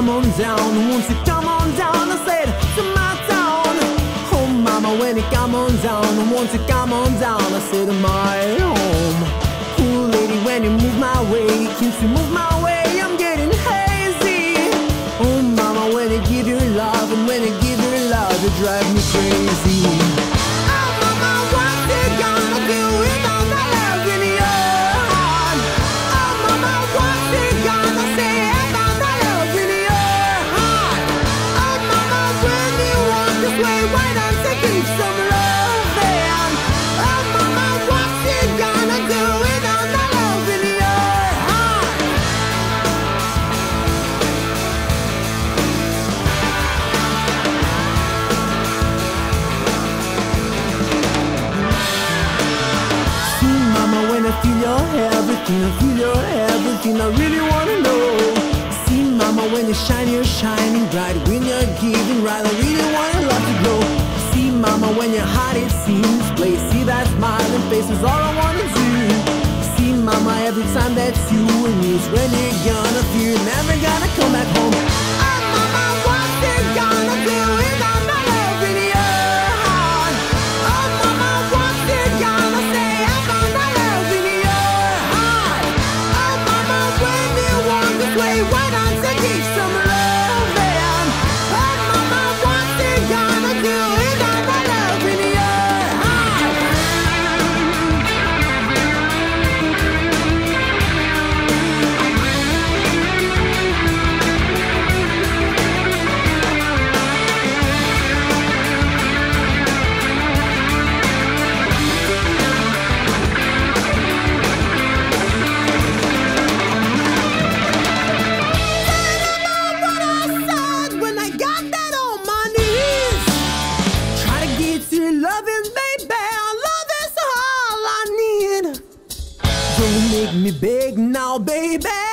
come on down, won't you come on down? I said to my town. Oh mama, when you come on down, won't you come on down? I said to my home. Oh lady, when you move my way, can't you move my way? I'm getting hazy. Oh mama, when you give your love, and when you give your love, you drive me crazy. Feel your everything, I feel your everything. I really wanna know. See, mama, when you shine, you're shining bright. When you're giving right, I really wanna love to glow. See, mama, when your heart it seems place. See that smiling face is all I wanna do. See, mama, every time that you and me when you're gonna feel you're never me big now, baby.